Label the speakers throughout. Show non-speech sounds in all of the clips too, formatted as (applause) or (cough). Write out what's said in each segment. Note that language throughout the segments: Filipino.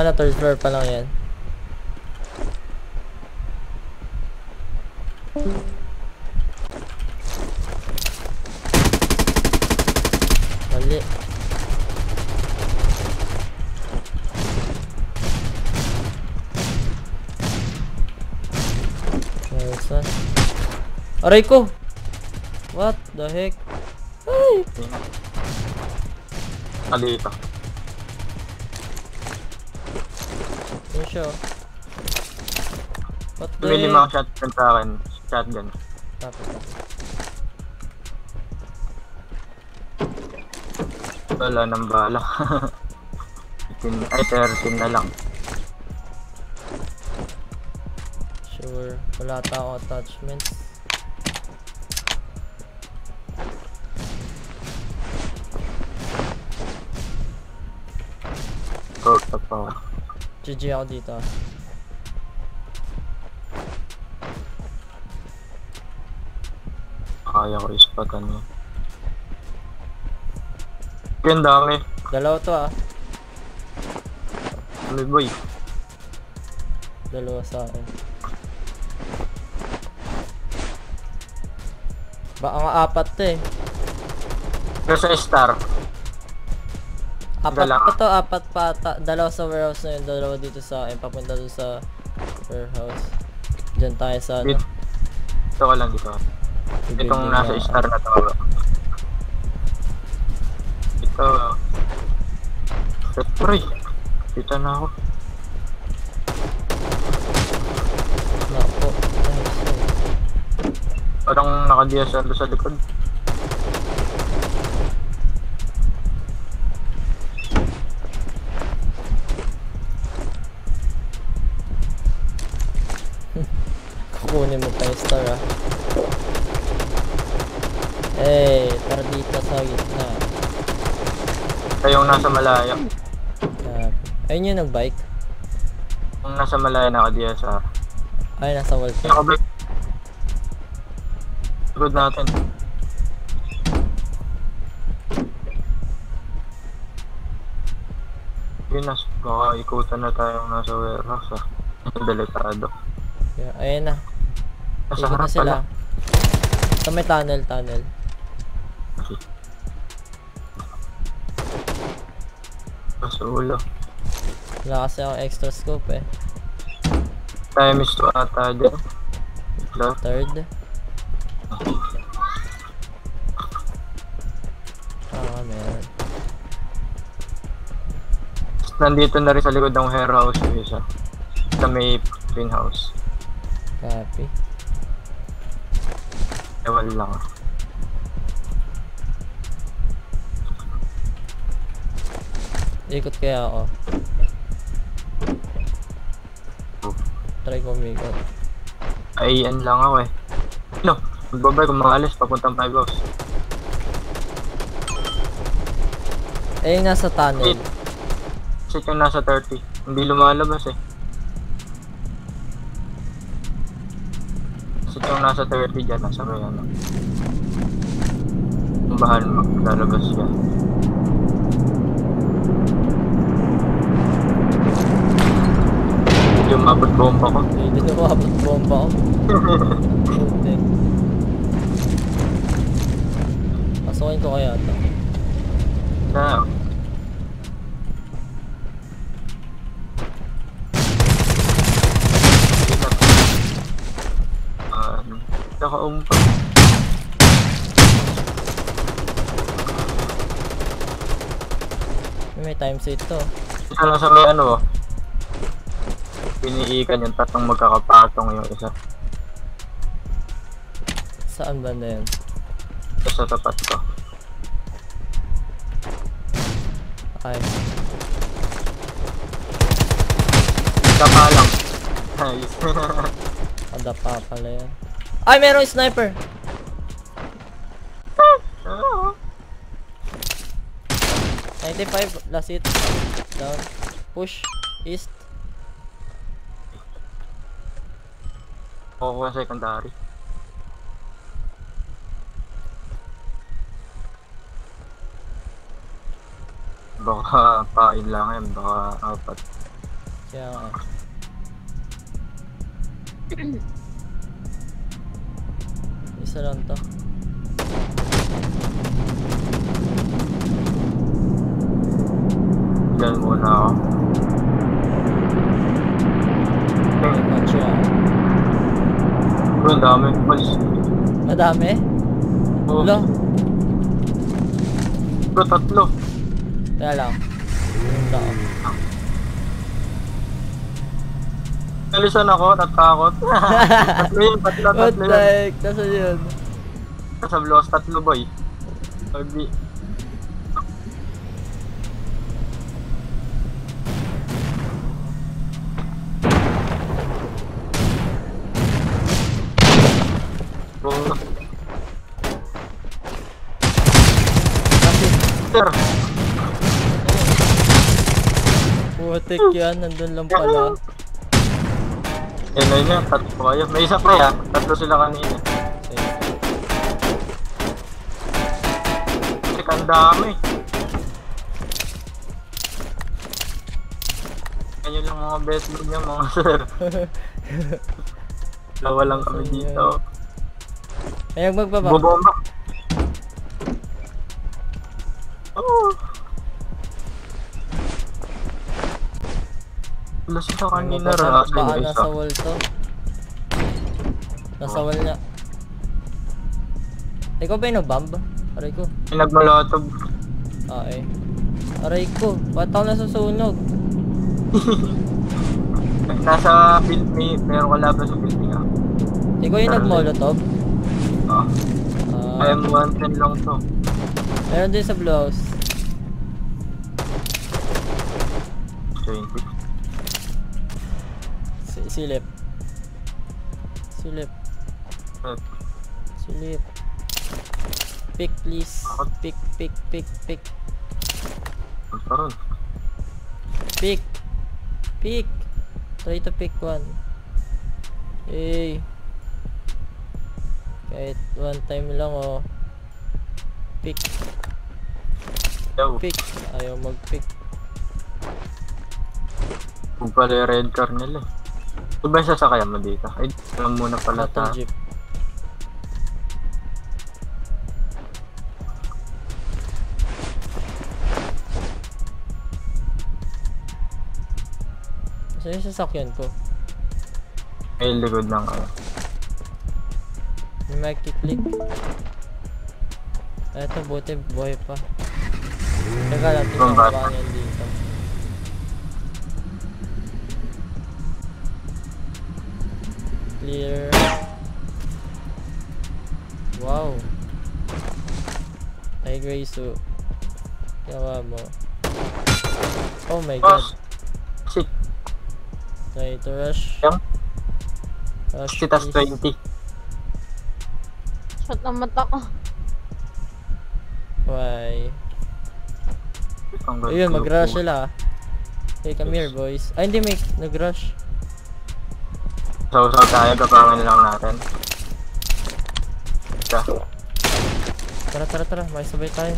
Speaker 1: Ano, third floor pa lang yan. Mali. Nice one. Aray ko! What the heck? Ay!
Speaker 2: Ali ito.
Speaker 1: Yun siya. oh. What the
Speaker 2: May limang shotgun sa akin. Shotgun.
Speaker 1: Tapos.
Speaker 2: Wala nang bala. (laughs) 15, ay 13 na lang.
Speaker 1: Sure. Wala ta akong attachments. GG ako dito.
Speaker 2: Kaya ko ispatan niya. Yan dami.
Speaker 1: Dalawa to ah.
Speaker 2: Ano boy?
Speaker 1: Dalawa sa akin. Baka nga apat to eh.
Speaker 2: Pero sa star.
Speaker 1: Apat
Speaker 2: Dalawa.
Speaker 1: pa to, apat pa ata. Dalawa sa warehouse na yun, dalawa dito sa akin. Papunta doon sa warehouse. Diyan tayo sa ano.
Speaker 2: Wait. Ito ka lang dito.
Speaker 1: Bibigyan
Speaker 2: Itong nasa
Speaker 1: na-
Speaker 2: star na to. Ito. Siyempre. Dito na ako.
Speaker 1: Nako. Nice.
Speaker 2: Parang nakadias ando sa likod. Nasa malaya.
Speaker 1: Uh, ayun yung nag-bike.
Speaker 2: Yung nasa malaya nakadias sa...
Speaker 1: Ay, nasa wall pa.
Speaker 2: kabay. Good natin. Yun na, baka ikutan na tayong nasa warehouse ah. Delikado.
Speaker 1: Yeah, ayun na.
Speaker 2: Nasa
Speaker 1: Ikot na
Speaker 2: harap
Speaker 1: sila.
Speaker 2: pala.
Speaker 1: Sa may tunnel, tunnel.
Speaker 2: Sa ulo.
Speaker 1: Wala kasi akong extra scope eh.
Speaker 2: Time is to ata din. Wala.
Speaker 1: Third. Ah, meron.
Speaker 2: Nandito na rin sa likod ng warehouse yung isa. Sa may greenhouse.
Speaker 1: Copy.
Speaker 2: Ewan lang.
Speaker 1: Ikot kaya ako. Try ko umikot.
Speaker 2: Ay, yan lang ako eh. No, magbabay kung maalis papuntang five house.
Speaker 1: Eh, yung nasa tunnel.
Speaker 2: Kasi yung nasa 30. Hindi lumalabas eh. Kasi yung nasa 30 dyan, nasa may ano. Kumbahan maglalabas siya. Hindi umabot bomba ko.
Speaker 1: Hindi umabot bomba ko. (laughs) Pasukin ko kaya ito.
Speaker 2: Ah, nakaumpa.
Speaker 1: May time save to.
Speaker 2: Isa lang sa may ano oh. Piniikan yung tatlong magkakapatong yung isa.
Speaker 1: Saan ba na yun?
Speaker 2: Ito sa tapat ko.
Speaker 1: Ay,
Speaker 2: Isa pa lang. Nice.
Speaker 1: ada pa pala yan. Ay, merong sniper!
Speaker 2: Ah.
Speaker 1: 95, last hit. Down. Push. East.
Speaker 2: Kukuha secondary. Baka pain lang yan, baka apat.
Speaker 1: Kaya nga. (clears throat) Isa lang to.
Speaker 2: Diyan muna ako. Okay.
Speaker 1: Yan.
Speaker 2: Bro, ang dami. Malis.
Speaker 1: Madami?
Speaker 2: Oh,
Speaker 1: Lo.
Speaker 2: Bro, tatlo.
Speaker 1: Kaya lang. Ako.
Speaker 2: Nalisan ako, natakot. (laughs) tatlo yun, tatlo,
Speaker 1: What
Speaker 2: tatlo
Speaker 1: the
Speaker 2: yun.
Speaker 1: heck? Nasa yun?
Speaker 2: Sa Blues, tatlo boy. Pag Sir.
Speaker 1: putik yan. Nandun lang pala.
Speaker 2: Eh, na yun, tatlo kayo. May isa pa ya, tatlo sila kanina. Kasi ang dami. Ganyan lang mga best move niya mga (laughs) sir. (laughs) Dalawa lang kami dito.
Speaker 1: Ayag magbaba.
Speaker 2: Bubomba. Wala sila kanina
Speaker 1: Mabasa-
Speaker 2: ra.
Speaker 1: Baka nasa wall to. Nasa wall niya. Ikaw ba yung nag-bomb? Aray ko.
Speaker 2: May nagmalotob.
Speaker 1: Ah, eh. Aray ko. Ba't ako nasusunog? (laughs)
Speaker 2: Nasa build, may meron kalaban sa building ah.
Speaker 1: Ikaw yung nag-molotov?
Speaker 2: Ah.
Speaker 1: Ah,
Speaker 2: I am 110 lang to.
Speaker 1: meron din sa blue house.
Speaker 2: 20.
Speaker 1: Si silip. Silip.
Speaker 2: Eh,
Speaker 1: Silip. Pick please. Pick, pick, pick, pick.
Speaker 2: pa ron?
Speaker 1: Pick. Pick. Try to pick one. Hey. Kahit one time lang oh. Pick,
Speaker 2: Yo,
Speaker 1: pick. Ayaw mag-pick.
Speaker 2: kung pala red car nila eh. Ano ba yung sasakyan mo dito? Ay, alam muna pala ta.
Speaker 1: jeep. Saan yung sasakyan ko?
Speaker 2: Ay, likod lang kayo.
Speaker 1: May makiklik. Eto, buti buhay pa. Teka lang, tingnan ko ba yan dito. Clear. Wow. Ay, Graysu. Ginawa mo. Oh my god.
Speaker 2: Oh, shit.
Speaker 1: Try to rush.
Speaker 2: Yung
Speaker 1: Rush,
Speaker 2: 60 tas
Speaker 1: please.
Speaker 2: 20.
Speaker 3: Shot ang mata ko.
Speaker 1: Why? Ayun, mag-rush sila. ah. Hey, come here, boys. Ay, hindi, may nag-rush.
Speaker 2: Sausaw tayo, gabangan lang natin. Isa.
Speaker 1: Tara, tara, tara. May sabay tayo.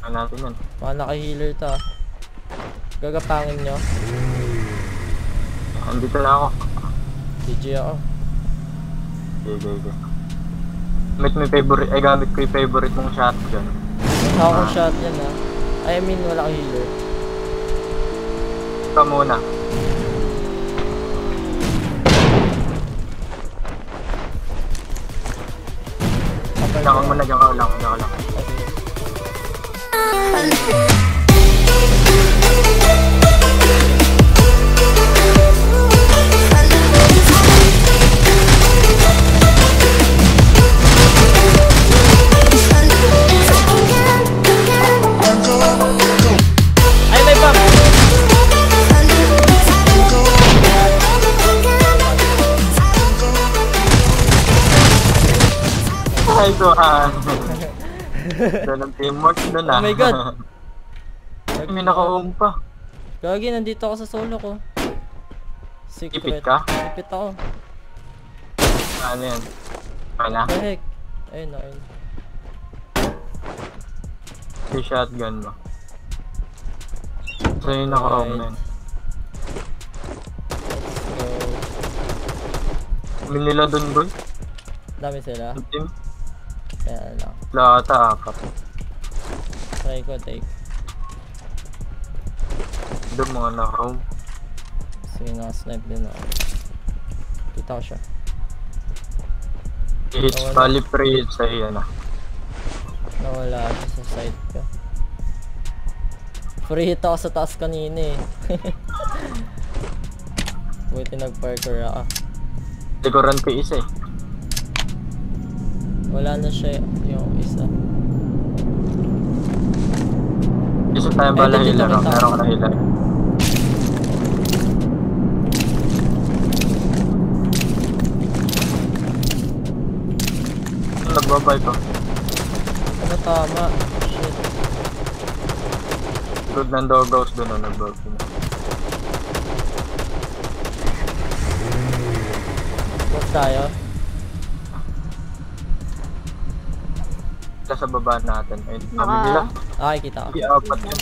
Speaker 2: Ano natin yan?
Speaker 1: Mga naka-healer to ah. Gagapangin nyo.
Speaker 2: Andito na ako.
Speaker 1: DJ ako.
Speaker 2: Okay, okay. Gamit mo yung favorite, ay gamit ko yung favorite mong shotgun.
Speaker 1: Wala akong shot yan ah. I mean, wala akong healer.
Speaker 2: Ito muna. Diyan ka muna, diyan ka lang, diyan ka lang. kwentuhan. (laughs) Doon ang teamwork doon ah.
Speaker 1: Oh my god. (laughs)
Speaker 2: May naka-home pa.
Speaker 1: Gagi, nandito ako sa solo ko. Secret.
Speaker 2: Ipit ka?
Speaker 1: Ipit ako.
Speaker 2: Ano yan? Wala?
Speaker 1: What the heck? Ayun na, ayun.
Speaker 2: Si shotgun ba? So yun naka-home na yun. Minila dun bro.
Speaker 1: Dami sila.
Speaker 2: Team.
Speaker 1: Kaya lang.
Speaker 2: Plata apat.
Speaker 1: Try ko take.
Speaker 2: Doon mga naka-home.
Speaker 1: Sige nga, snipe din ako. Kita ko siya. Nawala.
Speaker 2: bali pre sa iyan ah.
Speaker 1: Nawala ako sa side ko. Free hit ako sa taas kanina eh. (laughs) Buti nag-parkour ako.
Speaker 2: Likuran ko isa eh.
Speaker 1: Wala na siya yung isa.
Speaker 2: Isa tayong bala healer oh. Meron ka na healer. Nagbabay ko.
Speaker 1: Ano tama? Shit.
Speaker 2: Good ng doghouse doon oh, nagbabay ko.
Speaker 1: Move tayo.
Speaker 2: Sila sa baba natin. Ay, kami
Speaker 3: Naka-
Speaker 2: nila.
Speaker 1: Ah, kita ko.
Speaker 2: Di apat yun.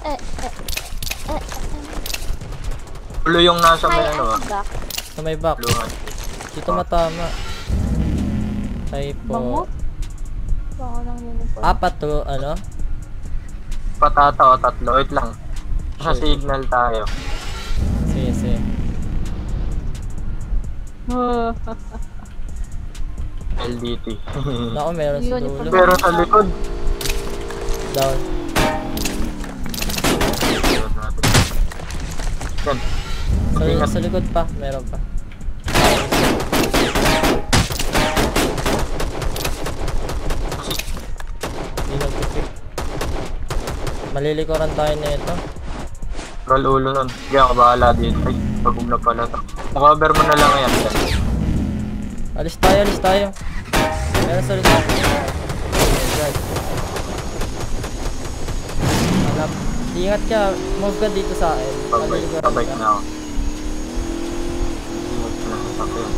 Speaker 3: Eh, eh, eh,
Speaker 2: Ulo yung nasa may ano ah.
Speaker 1: Sa may back.
Speaker 2: Luhan.
Speaker 1: Dito matama.
Speaker 3: Ng uniform.
Speaker 1: Apat to, ano?
Speaker 2: Patata o tatlo. Wait lang. Sa
Speaker 1: Sure.
Speaker 2: signal tayo.
Speaker 1: Sige, sige. (laughs)
Speaker 2: LDT.
Speaker 1: Naku, (laughs) meron sa dulo.
Speaker 2: Pero sa likod.
Speaker 1: Down. Sa, sa likod pa, meron pa. Hindi. Malilikuran tayo na ito.
Speaker 2: Roll ulo nun. Sige ako bahala dito. Ay, pagum na pala to. Cover mo na lang yan. yan.
Speaker 1: Alis tayo, alis tayo. Meron sa. Guard. Alam. Ingat ka, move ka dito sa akin.
Speaker 2: Pabay.
Speaker 1: Ka.
Speaker 2: na ako. Ingat na sa sakyan.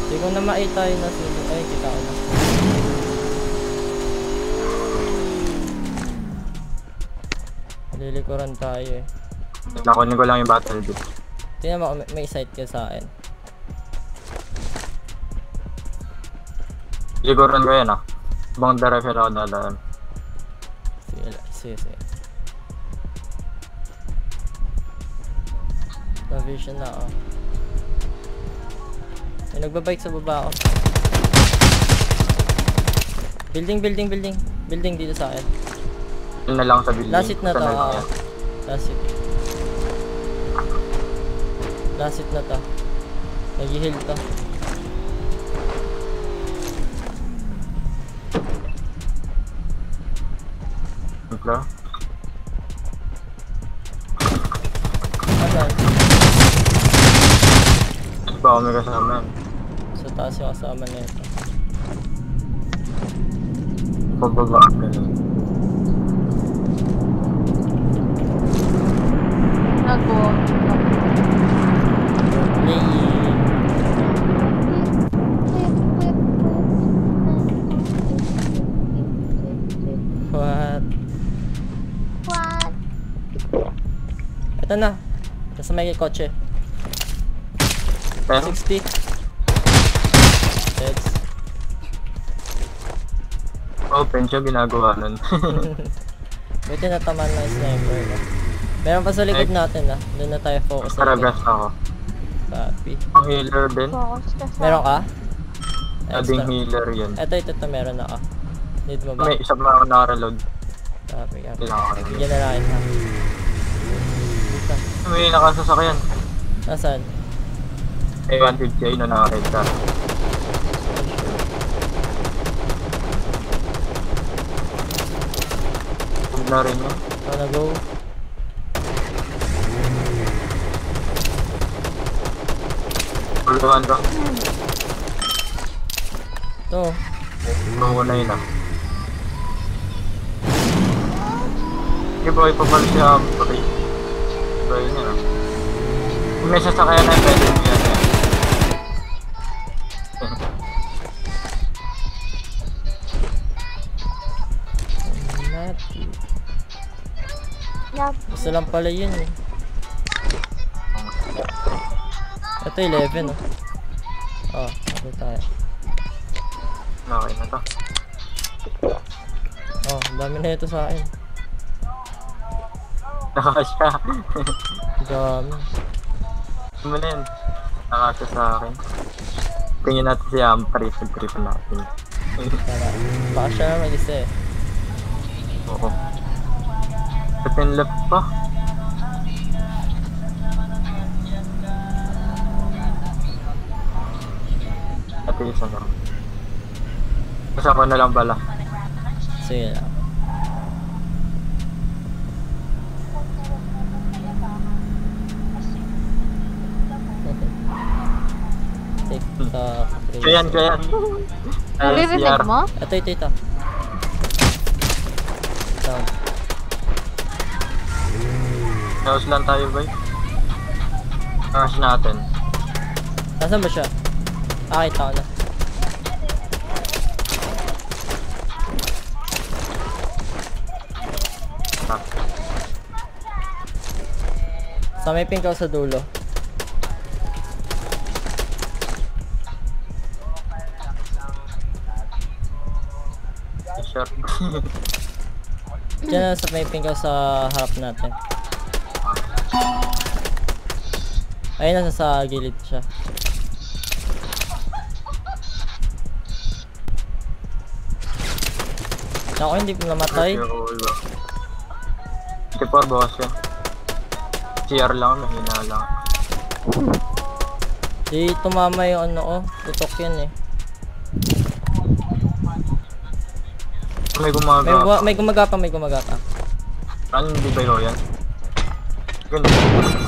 Speaker 1: Hindi ko na makita yung nasa Ay, kita ko na. Malilikuran tayo eh.
Speaker 2: Nakunin ko lang yung battle bit.
Speaker 1: Tingnan mo, may, may sight ka sa akin.
Speaker 2: Liguran ko yan ah. Ibang direction ako dadaan.
Speaker 1: Sige, sige, sige. Na-vision na ako. May nagbabike sa baba ako. Building, building, building. Building dito sa akin.
Speaker 2: Yun na lang sa building.
Speaker 1: Last hit na to.
Speaker 2: Yan.
Speaker 1: Last hit. Last hit na to. Nag-heal to.
Speaker 2: Kami kasama.
Speaker 1: Sa taas yung kasama na ito.
Speaker 2: Pababa.
Speaker 3: Nago.
Speaker 1: Playing. What?
Speaker 3: What?
Speaker 1: Ito na. Nasa may kotse.
Speaker 2: Pero,
Speaker 1: 60. Heads.
Speaker 2: open siya ginagawa nun. (laughs) (laughs)
Speaker 1: Buti natamaan ng sniper. No? Meron pa sa likod
Speaker 2: Ay.
Speaker 1: natin ah. Doon na tayo focus. sa likod.
Speaker 2: Karagas ako.
Speaker 1: Copy.
Speaker 2: Ang healer din.
Speaker 3: Focus ka sa...
Speaker 1: Meron ka?
Speaker 2: Ading
Speaker 1: Extra.
Speaker 2: healer yun.
Speaker 1: Ito, ito, ito. Meron ako. Need mo ba?
Speaker 2: May isa pa ako nakareload.
Speaker 1: Copy, copy. Bigyan na lang ha.
Speaker 2: May nakasasakyan.
Speaker 1: Nasaan?
Speaker 2: May 150 ayun na nakakita. Huwag na rin yun.
Speaker 1: Wanna go?
Speaker 2: Puluhan ka.
Speaker 1: Ito.
Speaker 2: Mauna yun ah. Sige boy, papalit siya. Patay. Boy, yun ah. Kung may sasakyan na yun, pwede
Speaker 1: Gusto lang pala yun eh. Ito 11 oh. Oh, okay tayo.
Speaker 2: Okay na to.
Speaker 1: Oh, dami na ito sa akin.
Speaker 2: Nakasya.
Speaker 1: Dami.
Speaker 2: Ano na yun? Nakasya sa akin. Tingin natin si Ampari. Trip natin.
Speaker 1: Baka siya mag-isa eh.
Speaker 2: Oo. Ba't yung left pa? Ate isa na. Basta ko na lang bala.
Speaker 1: Sige lang. TikTok.
Speaker 2: Kaya yan, kaya yan.
Speaker 3: Naririnig mo?
Speaker 1: Ito, ito, ito.
Speaker 2: House lang tayo, boy. House natin.
Speaker 1: Nasaan ba siya? Ah, kita ko na.
Speaker 2: Ah,
Speaker 1: Sa may pink sa dulo.
Speaker 2: T-shirt. (laughs)
Speaker 1: Diyan na sa may pink sa harap natin. Ayun, nasa sa gilid siya. Ako hindi pa namatay.
Speaker 2: Po, boss yan. CR lang, mahina lang.
Speaker 1: Di tumama yung ano ko. Tutok yun eh.
Speaker 2: May
Speaker 1: May,
Speaker 2: gumaga.
Speaker 1: guma- may gumagapa, may gumagapa.
Speaker 2: Ano hindi ba yun yan? Ganun.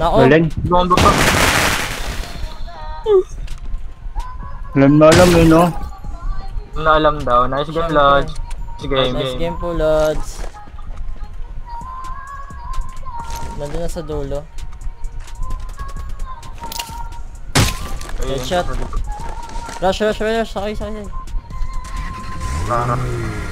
Speaker 1: Nako,
Speaker 4: Galing. Alam na alam eh, no?
Speaker 2: Na alam daw. Nice game, Lodge. Nice game,
Speaker 1: nice
Speaker 2: game.
Speaker 1: game po, Lods. Nandun na sa dulo. Headshot. Rush, rush, rush, rush. Sakay, sakay, sakay.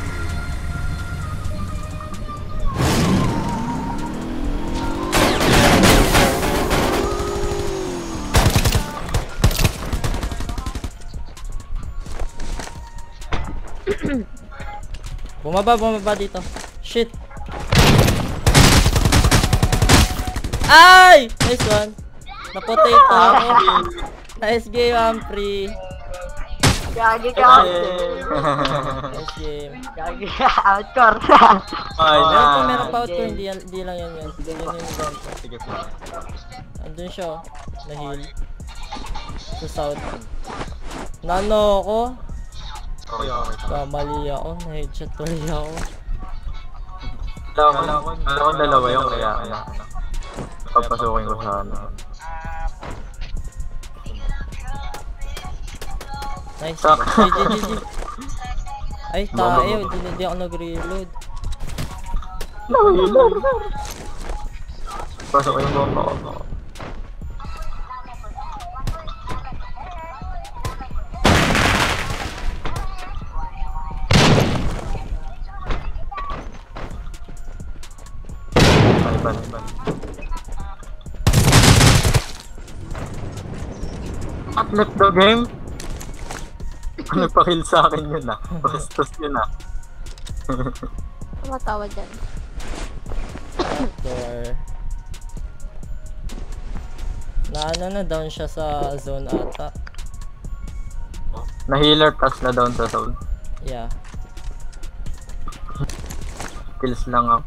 Speaker 1: Bumaba, bumaba dito. Shit. Ay! Nice one. Na-potato ako. Nice game, Humphrey.
Speaker 3: Gagi
Speaker 2: Ay,
Speaker 1: Nice game.
Speaker 3: Gagi ka. Outcourt.
Speaker 2: Ay,
Speaker 1: Meron pa,
Speaker 2: na.
Speaker 1: meron pa out ko. Hindi, yan- hindi lang yan yun. Yun yung event ko.
Speaker 2: Sige, sige.
Speaker 1: Andun siya, oh. Na-heal. Sa south. Nano ako.
Speaker 2: Okay, okay.
Speaker 1: Kamali ako. Na-headshot tuloy ako.
Speaker 2: Alam ko, alam ko dalawa yung kaya, ano. Papasukin ko sa ano.
Speaker 1: Nice. Ay, di, di, di. Ay, tayo. Di, di ako nag-reload.
Speaker 2: Nahilan. Pasok ko yung bomba ko. At left the game? Ano pa kill sa akin yun ah. Bastos yun ah.
Speaker 3: Tumatawa dyan.
Speaker 1: Door. Na ano na down siya sa zone ata.
Speaker 2: Na-healer tas na down sa soul.
Speaker 1: Yeah.
Speaker 2: Kills lang ako.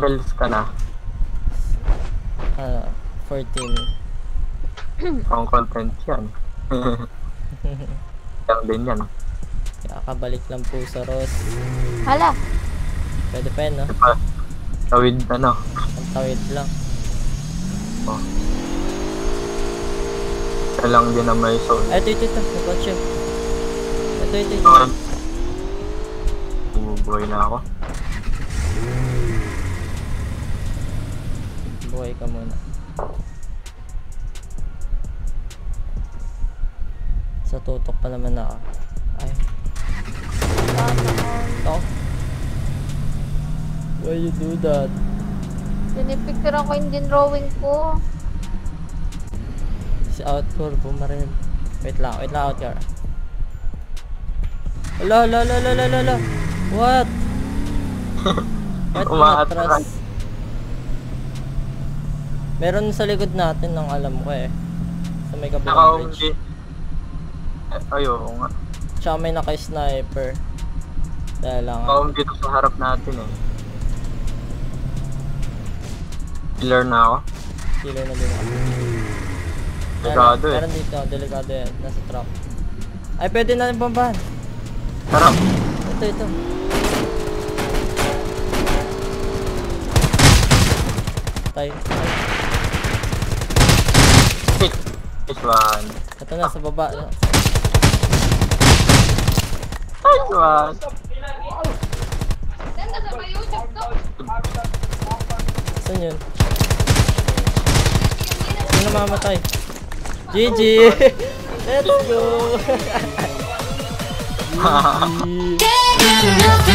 Speaker 2: Kills ka na.
Speaker 1: Ah, 14.
Speaker 2: Pang (coughs) content yan. (laughs) Lang din yan.
Speaker 1: Kakabalik lang po sa Ross.
Speaker 3: Hala.
Speaker 1: Pwede pa yun, no?
Speaker 2: Diba? Tawid ano.
Speaker 1: Ang tawid lang.
Speaker 2: Oh. Isa lang din na may soul.
Speaker 1: Ay, ito, ito, ito. Nag-watch yun. Ito, ito, ito.
Speaker 2: Bumubuhay na ako.
Speaker 1: Buhay ka muna. Sa tutok pa naman ako. Ay. Ito. Why you do that?
Speaker 3: Pinipicture ako yung drawing ko.
Speaker 1: Si Outcore bumaril. Wait lang, wait lang Outcore. Hala, hala, hala, hala, hala, hala. What? (laughs) What umatras? Meron sa likod natin ng alam ko eh. Sa may kabilang bridge.
Speaker 2: Ay, oo nga.
Speaker 1: Tsaka may naka-sniper. Dahil lang. ah.
Speaker 2: Naka-OMG to sa harap natin eh. Killer na ako.
Speaker 1: Kilo na din ako.
Speaker 2: Delikado eh.
Speaker 1: Meron dito, delikado yan. Nasa truck. Ay, pwede na yung bombahan.
Speaker 2: Harap.
Speaker 1: Ito, ito. Tay.
Speaker 2: Hit. Nice one.
Speaker 1: Ito na, sa baba.
Speaker 2: Nice one.
Speaker 1: Saan yun? Sino namamatay? GG! Let's go! (laughs) GG!